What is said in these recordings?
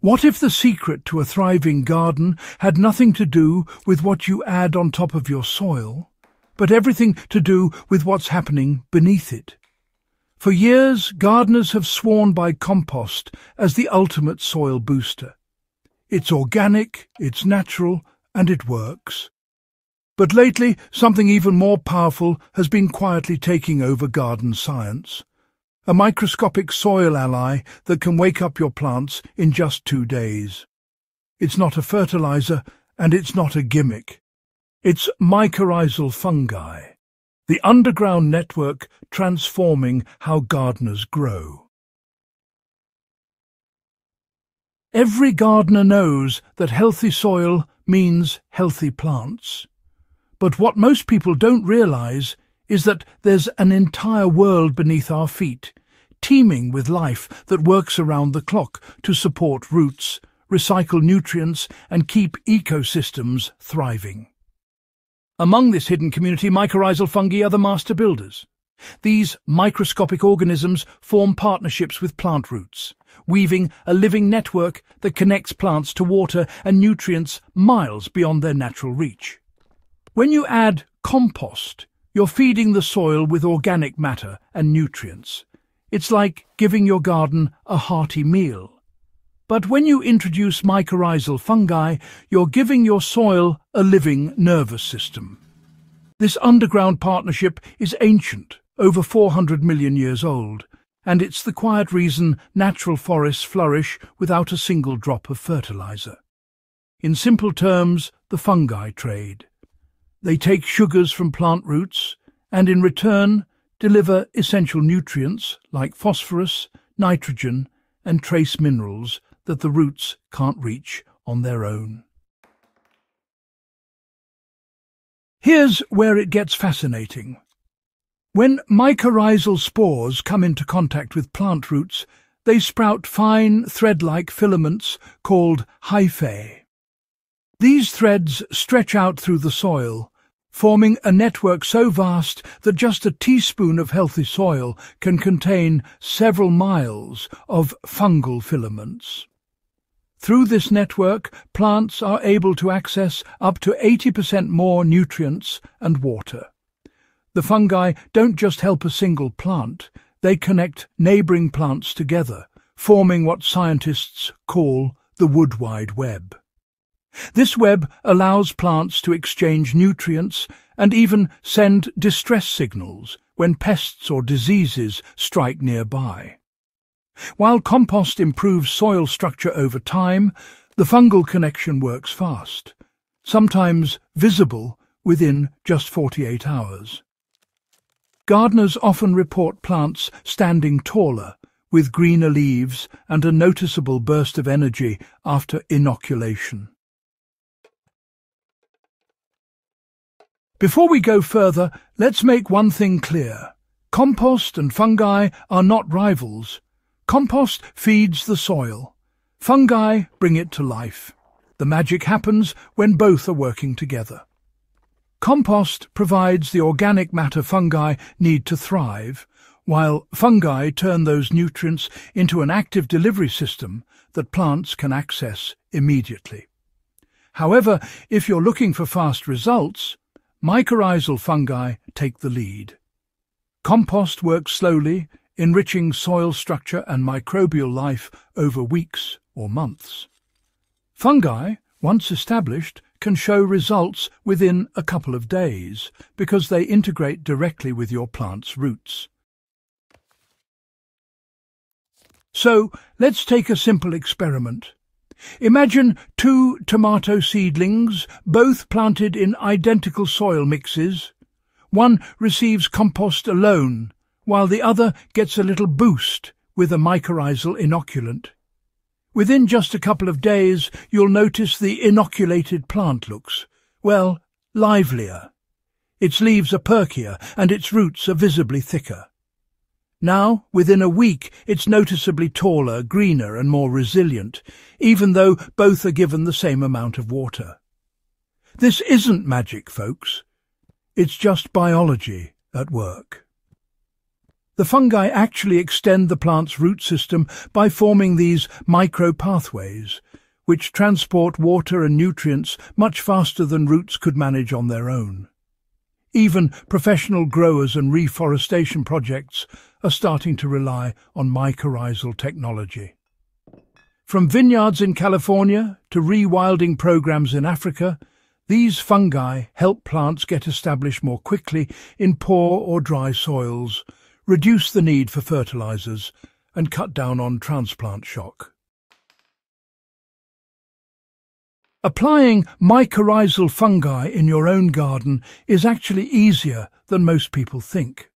What if the secret to a thriving garden had nothing to do with what you add on top of your soil, but everything to do with what's happening beneath it? For years, gardeners have sworn by compost as the ultimate soil booster. It's organic, it's natural, and it works. But lately, something even more powerful has been quietly taking over garden science. A microscopic soil ally that can wake up your plants in just two days. It's not a fertilizer, and it's not a gimmick. It's mycorrhizal fungi, the underground network transforming how gardeners grow. Every gardener knows that healthy soil means healthy plants. But what most people don't realize is that there's an entire world beneath our feet, teeming with life that works around the clock to support roots, recycle nutrients and keep ecosystems thriving. Among this hidden community, mycorrhizal fungi are the master builders. These microscopic organisms form partnerships with plant roots, weaving a living network that connects plants to water and nutrients miles beyond their natural reach. When you add compost, you're feeding the soil with organic matter and nutrients, it's like giving your garden a hearty meal. But when you introduce mycorrhizal fungi, you're giving your soil a living nervous system. This underground partnership is ancient, over 400 million years old, and it's the quiet reason natural forests flourish without a single drop of fertilizer. In simple terms, the fungi trade. They take sugars from plant roots, and in return deliver essential nutrients like phosphorus, nitrogen and trace minerals that the roots can't reach on their own. Here's where it gets fascinating. When mycorrhizal spores come into contact with plant roots, they sprout fine thread-like filaments called hyphae. These threads stretch out through the soil, forming a network so vast that just a teaspoon of healthy soil can contain several miles of fungal filaments. Through this network, plants are able to access up to 80% more nutrients and water. The fungi don't just help a single plant, they connect neighbouring plants together, forming what scientists call the wood wide web. This web allows plants to exchange nutrients and even send distress signals when pests or diseases strike nearby. While compost improves soil structure over time, the fungal connection works fast, sometimes visible within just 48 hours. Gardeners often report plants standing taller, with greener leaves and a noticeable burst of energy after inoculation. Before we go further, let's make one thing clear. Compost and fungi are not rivals. Compost feeds the soil. Fungi bring it to life. The magic happens when both are working together. Compost provides the organic matter fungi need to thrive, while fungi turn those nutrients into an active delivery system that plants can access immediately. However, if you're looking for fast results, Mycorrhizal fungi take the lead. Compost works slowly, enriching soil structure and microbial life over weeks or months. Fungi, once established, can show results within a couple of days because they integrate directly with your plant's roots. So, let's take a simple experiment. Imagine two tomato seedlings, both planted in identical soil mixes. One receives compost alone, while the other gets a little boost with a mycorrhizal inoculant. Within just a couple of days, you'll notice the inoculated plant looks, well, livelier. Its leaves are perkier and its roots are visibly thicker. Now, within a week, it's noticeably taller, greener and more resilient, even though both are given the same amount of water. This isn't magic, folks. It's just biology at work. The fungi actually extend the plant's root system by forming these micro-pathways, which transport water and nutrients much faster than roots could manage on their own. Even professional growers and reforestation projects are starting to rely on mycorrhizal technology. From vineyards in California to rewilding programs in Africa, these fungi help plants get established more quickly in poor or dry soils, reduce the need for fertilizers, and cut down on transplant shock. Applying mycorrhizal fungi in your own garden is actually easier than most people think.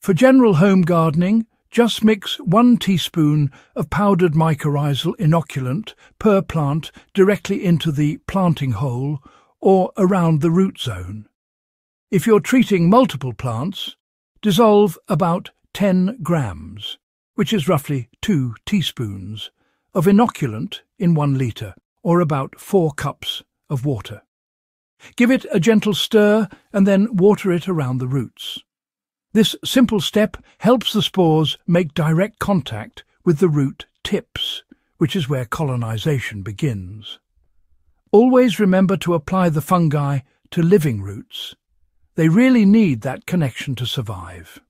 For general home gardening, just mix one teaspoon of powdered mycorrhizal inoculant per plant directly into the planting hole or around the root zone. If you're treating multiple plants, Dissolve about 10 grams, which is roughly 2 teaspoons, of inoculant in 1 litre, or about 4 cups of water. Give it a gentle stir and then water it around the roots. This simple step helps the spores make direct contact with the root tips, which is where colonization begins. Always remember to apply the fungi to living roots they really need that connection to survive.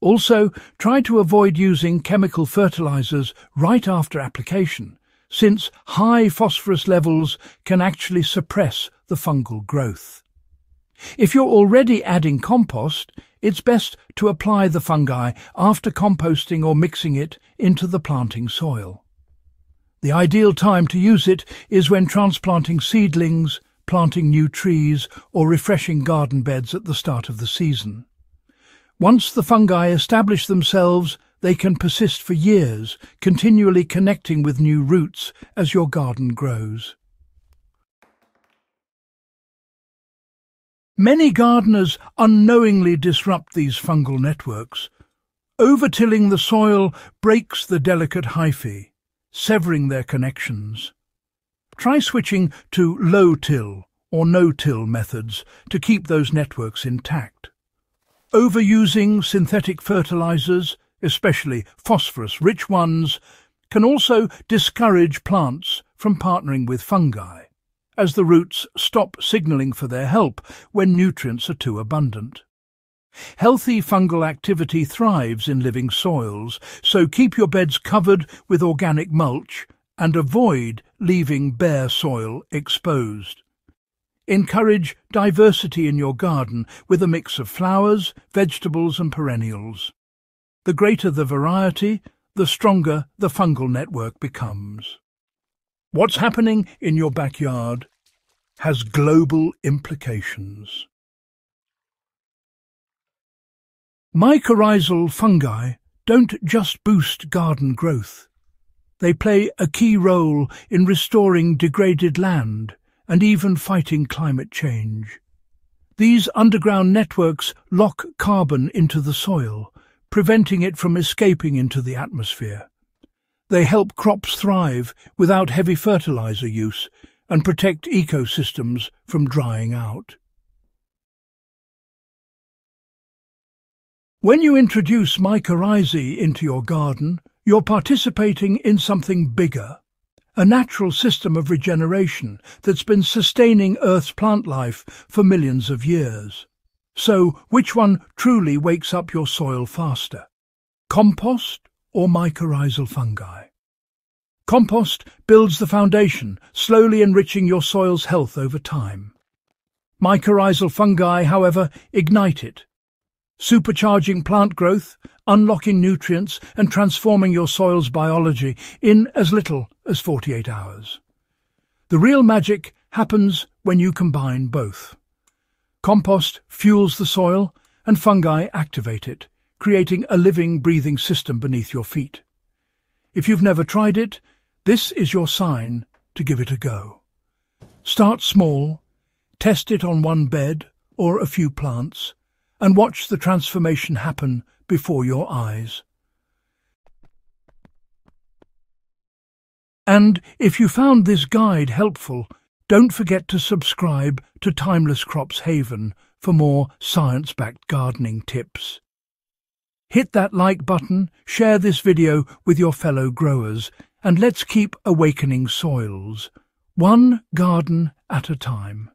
Also, try to avoid using chemical fertilizers right after application, since high phosphorus levels can actually suppress the fungal growth. If you're already adding compost, it's best to apply the fungi after composting or mixing it into the planting soil. The ideal time to use it is when transplanting seedlings, planting new trees or refreshing garden beds at the start of the season. Once the fungi establish themselves, they can persist for years, continually connecting with new roots as your garden grows. Many gardeners unknowingly disrupt these fungal networks. Overtilling the soil breaks the delicate hyphae, severing their connections. Try switching to low-till or no-till methods to keep those networks intact. Overusing synthetic fertilizers, especially phosphorus-rich ones, can also discourage plants from partnering with fungi, as the roots stop signaling for their help when nutrients are too abundant. Healthy fungal activity thrives in living soils, so keep your beds covered with organic mulch and avoid leaving bare soil exposed. Encourage diversity in your garden with a mix of flowers, vegetables and perennials. The greater the variety, the stronger the fungal network becomes. What's happening in your backyard has global implications. Mycorrhizal fungi don't just boost garden growth. They play a key role in restoring degraded land and even fighting climate change. These underground networks lock carbon into the soil, preventing it from escaping into the atmosphere. They help crops thrive without heavy fertilizer use and protect ecosystems from drying out. When you introduce mycorrhizae into your garden, you're participating in something bigger, a natural system of regeneration that's been sustaining Earth's plant life for millions of years. So, which one truly wakes up your soil faster? Compost or mycorrhizal fungi? Compost builds the foundation, slowly enriching your soil's health over time. Mycorrhizal fungi, however, ignite it, supercharging plant growth, unlocking nutrients and transforming your soil's biology in as little as 48 hours. The real magic happens when you combine both. Compost fuels the soil and fungi activate it, creating a living, breathing system beneath your feet. If you've never tried it, this is your sign to give it a go. Start small, test it on one bed or a few plants, and watch the transformation happen before your eyes. And if you found this guide helpful, don't forget to subscribe to Timeless Crops Haven for more science-backed gardening tips. Hit that like button, share this video with your fellow growers, and let's keep awakening soils, one garden at a time.